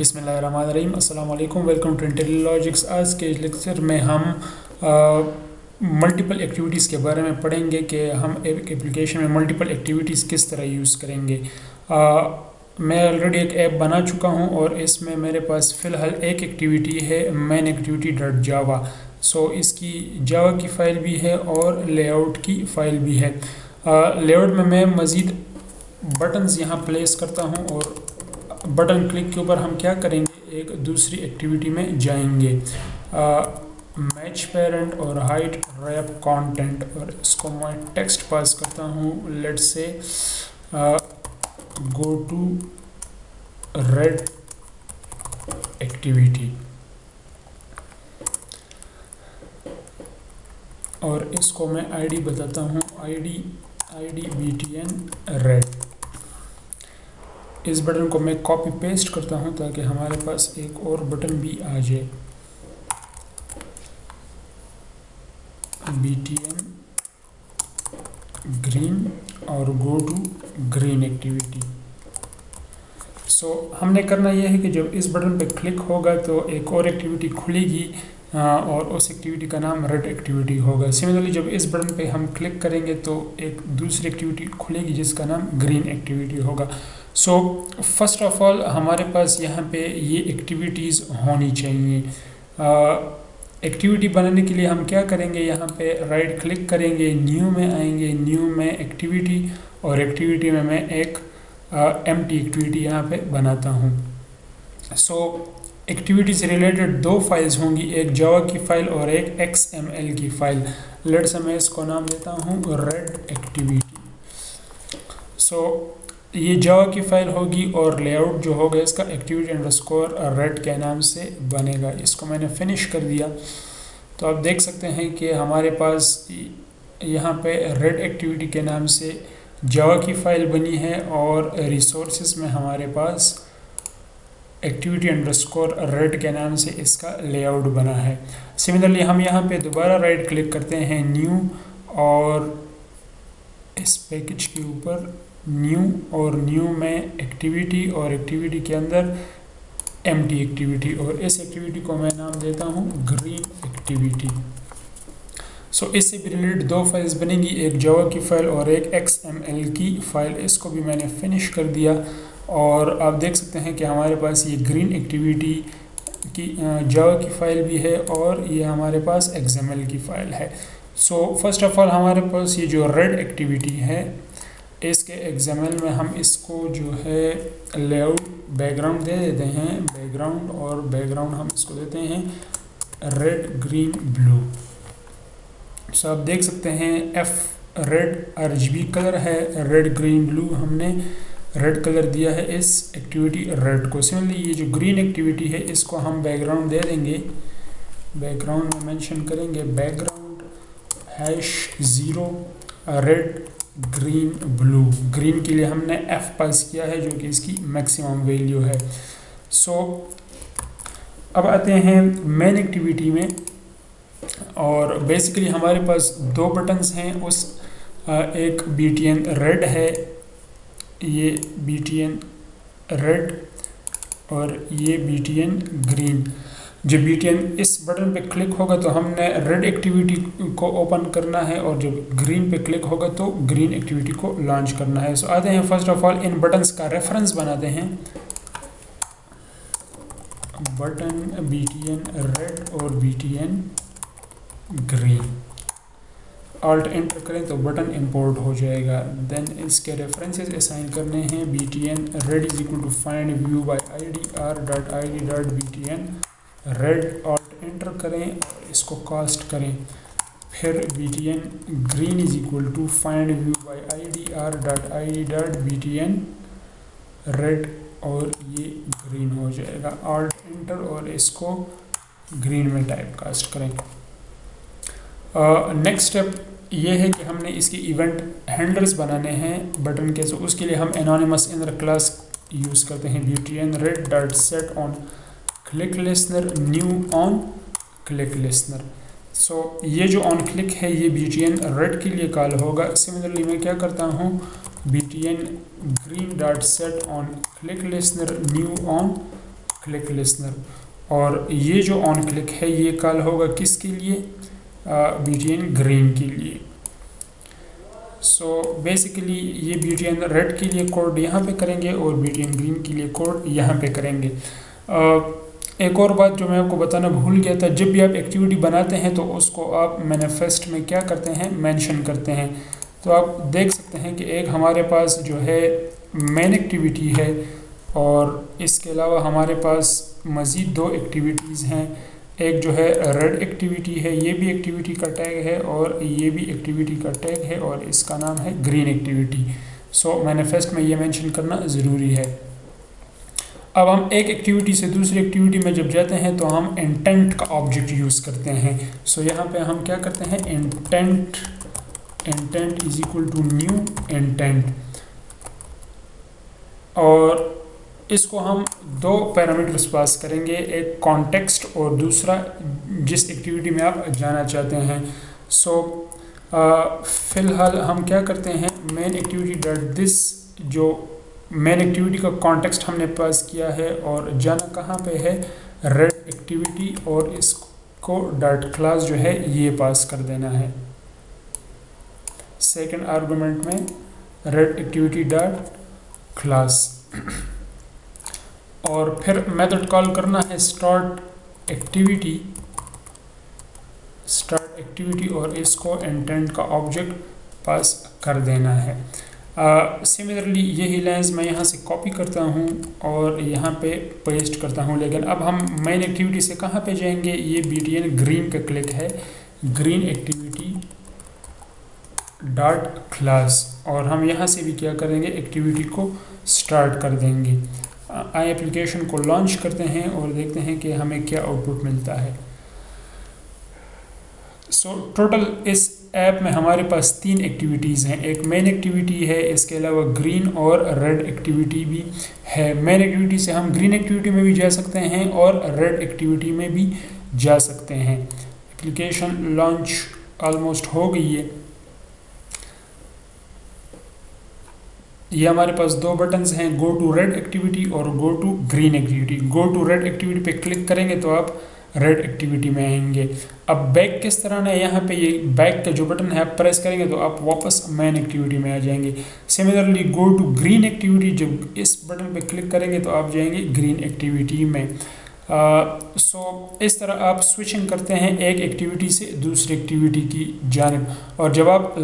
बिसमीम अल्लाम welcome to इंटेलिलॉजिक्स आज के लेक्चर में हम मल्टीपल एक्टिविटीज़ के बारे में पढ़ेंगे कि हम एक एप्लीकेशन में मल्टीपल एक्टिविटीज़ किस तरह यूज़ करेंगे। आ, मैं ऑलरेडी एक ऐप बना चुका हूँ और इसमें मेरे पास फ़िलहाल एक एक्टिविटी है main activity dot java so इसकी जावा की फ़ाइल भी है और लेआउट की फ़ाइल भी है। लेआउट में मैं मज़ीद बटन्स यहाँ प्लेस करता हूँ और बटन क्लिक के ऊपर हम क्या करेंगे? एक दूसरी एक्टिविटी में जाएँगे। मैच पेरेंट और हाइट रैप कंटेंट और इसको मैं टेक्स्ट पास करता हूँ। Let's go to red activity और इसको मैं आईडी बताता हूँ। ID ID B T N red इस बटन को मैं कॉपी पेस्ट करता हूँ ताकि हमारे पास एक और बटन भी आ जाए। बी टी एम ग्रीन और go to green activity so हमने करना यह है कि जब इस बटन पर क्लिक होगा तो एक और एक्टिविटी खुलेगी और उस एक्टिविटी का नाम रेड एक्टिविटी होगा। सिमिलरली जब इस बटन पे हम क्लिक करेंगे तो एक दूसरी एक्टिविटी खुलेगी जिसका नाम ग्रीन एक्टिविटी होगा। सो फ़र्स्ट ऑफ़ ऑल हमारे पास यहाँ पे ये एक्टिविटीज़ होनी चाहिए। एक्टिविटी बनाने के लिए हम क्या करेंगे? यहाँ पे राइट क्लिक करेंगे न्यू में आएँगे। न्यू में एक्टिविटी और एक्टिविटी में मैं एक एम टी एक्टिविटी यहाँ पे बनाता हूँ। सो so, एक्टिविटी से रिलेटेड दो फाइल्स होंगी। एक जावा की फ़ाइल और एक एक्स एम एल की फ़ाइल लेट से मैं इसको नाम देता हूँ रेड एक्टिविटी सो ये जावा की फ़ाइल होगी और लेआउट जो होगा इसका एक्टिविटी अंडरस्कोर रेड के नाम से बनेगा। इसको मैंने फिनिश कर दिया। तो आप देख सकते हैं कि हमारे पास यहाँ पे रेड एक्टिविटी के नाम से जावा की फ़ाइल बनी है और रिसोर्सेज में हमारे पास एक्टिविटी अंडरस्कोर रेड के नाम से इसका लेआउट बना है। सिमिलरली हम यहाँ पे दोबारा राइट क्लिक करते हैं न्यू और इस पैकेज के ऊपर न्यू और न्यू में एक्टिविटी और एक्टिविटी के अंदर एम एक्टिविटी और इस एक्टिविटी को मैं नाम देता हूँ ग्रीन एक्टिविटी सो so, इससे रिलेटेड दो फाइल्स बनेंगी एक जावा की फ़ाइल और एक एक्स एम एल की फ़ाइल इसको भी मैंने फिनिश कर दिया और आप देख सकते हैं कि हमारे पास ये ग्रीन एक्टिविटी की जावा की फ़ाइल भी है और ये हमारे पास एक्सएमएल की फ़ाइल है. सो फ़र्स्ट ऑफ़ ऑल हमारे पास ये जो रेड एक्टिविटी है इसके एग्ज़ाम्पल में हम इसको जो है लेआउट बैकग्राउंड दे देते हैं। बैकग्राउंड और बैकग्राउंड हम इसको देते हैं। रेड ग्रीन ब्लू सो आप देख सकते हैं एफ़ रेड आरजीबी कलर है। रेड ग्रीन ब्लू हमने रेड कलर दिया है इस एक्टिविटी रेड को। सिमिलरली ये जो ग्रीन एक्टिविटी है, इसको हम बैकग्राउंड दे देंगे। बैकग्राउंड में मेंशन करेंगे। Background hash zero red green blue green के लिए हमने एफ़ पास किया है जो कि इसकी मैक्सिमम वैल्यू है। सो so, अब आते हैं मेन एक्टिविटी में। और बेसिकली हमारे पास दो बटन्स हैं उस एक बी टी एन रेड है ये बी टी एन रेड और ये बी टी एन ग्रीन जब बीटीएन इस बटन पे क्लिक होगा तो हमने रेड एक्टिविटी को ओपन करना है और जब ग्रीन पे क्लिक होगा तो ग्रीन एक्टिविटी को लॉन्च करना है। सो आते हैं फ़र्स्ट ऑफ़ ऑल इन बटन्स का रेफरेंस बनाते हैं। Button B T N red और B T N green alt enter करें तो बटन इंपोर्ट हो जाएगा। देन इसके रेफरेंसेस असाइन करने हैं। B T N red is equal to find view by I D R dot I D dot B T N red alt enter करें और इसको कास्ट करें। फिर B T N green is equal to find view by I D R dot I D dot B T N red और ये green हो जाएगा। Alt enter और इसको ग्रीन में टाइप कास्ट करें। नेक्स्ट स्टेप ये है कि हमने इसके इवेंट हैंडल्स बनाने हैं बटन के तो उसके लिए हम एनोनिमस इन क्लास यूज़ करते हैं। B T N red dot set on click listener new on click listener so ये जो ऑन क्लिक है ये बी टी एन रेड के लिए कॉल होगा। सिमिलरली मैं क्या करता हूँ? B T N green dot set on click listener new on click listener और ये जो ऑन क्लिक है ये कॉल होगा किसके लिए? बी टी एन ग्रीन के लिए. सो so, बेसिकली ये बी टी एन रेड के लिए कोड यहाँ पे करेंगे और बी टी एन ग्रीन के लिए कोड यहाँ पे करेंगे। uh, एक और बात जो मैं आपको बताना भूल गया था, जब भी आप एक्टिविटी बनाते हैं तो उसको आप मैनिफेस्ट में क्या करते हैं? मेंशन करते हैं। तो आप देख सकते हैं कि एक हमारे पास जो है मेन एक्टिविटी है और इसके अलावा हमारे पास मज़ीद दो एक्टिविटीज़ हैं। एक जो है रेड एक्टिविटी है, ये भी एक्टिविटी का टैग है और ये भी एक्टिविटी का टैग है और इसका नाम है ग्रीन एक्टिविटी सो मैनिफेस्ट में ये मेंशन करना ज़रूरी है। अब हम एक एक्टिविटी से दूसरी एक्टिविटी में जब जाते हैं तो हम इंटेंट का ऑब्जेक्ट यूज़ करते हैं। सो so, यहाँ पे हम क्या करते हैं? Intent intent is equal to new intent और इसको हम दो पैरामीटर्स पास करेंगे एक कॉन्टेक्स्ट और दूसरा जिस एक्टिविटी में आप जाना चाहते हैं। सो so, फ़िलहाल हम क्या करते हैं? मेन एक्टिविटी डॉट दिस जो मेन एक्टिविटी का कॉन्टेक्स्ट हमने पास किया है और जाना कहाँ पे है? रेड एक्टिविटी और इसको डॉट क्लास जो है, ये पास कर देना है। सेकंड आर्गुमेंट में रेड एक्टिविटी डॉट क्लास और फिर मेथड कॉल करना है स्टार्ट एक्टिविटी स्टार्ट एक्टिविटी और इसको इंटेंट का ऑब्जेक्ट पास कर देना है। सिमिलरली यही लेंस मैं यहाँ से कॉपी करता हूँ और यहाँ पे पेस्ट करता हूँ। लेकिन अब हम मेन एक्टिविटी से कहाँ पे जाएँगे? ये बी टी एन ग्रीन का क्लिक है। ग्रीन एक्टिविटी डॉट क्लास और हम यहाँ से भी क्या करेंगे? एक्टिविटी को स्टार्ट कर देंगे। आई एप्लीकेशन को लॉन्च करते हैं और देखते हैं कि हमें क्या आउटपुट मिलता है। सो टोटल इस ऐप में हमारे पास तीन एक्टिविटीज़ हैं। एक मेन एक्टिविटी है, इसके अलावा ग्रीन और रेड एक्टिविटी भी है। मेन एक्टिविटी से हम ग्रीन एक्टिविटी में भी जा सकते हैं और रेड एक्टिविटी में भी जा सकते हैं। एप्लीकेशन लॉन्च ऑलमोस्ट हो गई है। ये हमारे पास दो बटन्स हैं गो टू रेड एक्टिविटी और go to green activity go to red activity पे क्लिक करेंगे तो आप रेड एक्टिविटी में आएँगे। अब बैक किस तरह ना यहाँ पे ये बैक का जो बटन है प्रेस करेंगे तो आप वापस मैन एक्टिविटी में आ जाएँगे। Similarly go to green activity जब इस बटन पे क्लिक करेंगे तो आप जाएँगे ग्रीन एक्टिविटी में। सो uh, so, इस तरह आप स्विचिंग करते हैं एक एक्टिविटी से दूसरी एक्टिविटी की जानब। और जब आप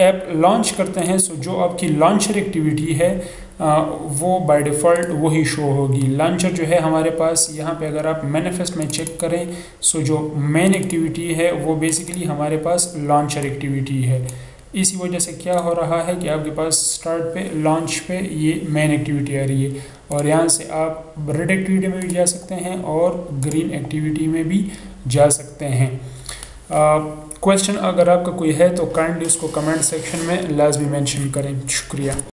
ऐप लॉन्च करते हैं सो so जो आपकी लॉन्चर एक्टिविटी है वो बाय डिफ़ॉल्ट वही शो होगी। लॉन्चर जो है हमारे पास, यहाँ पे अगर आप मैनिफेस्ट में चेक करें सो जो मेन एक्टिविटी है, वो बेसिकली हमारे पास लॉन्चर एक्टिविटी है। इसी वजह से क्या हो रहा है कि आपके पास स्टार्ट पे लॉन्च पे ये मेन एक्टिविटी आ रही है। और यहाँ से आप रेड एक्टिविटी में भी जा सकते हैं और ग्रीन एक्टिविटी में भी जा सकते हैं। क्वेश्चन अगर आपका कोई है तो काइंडली उसको कमेंट सेक्शन में लाजमी मेंशन करें। शुक्रिया।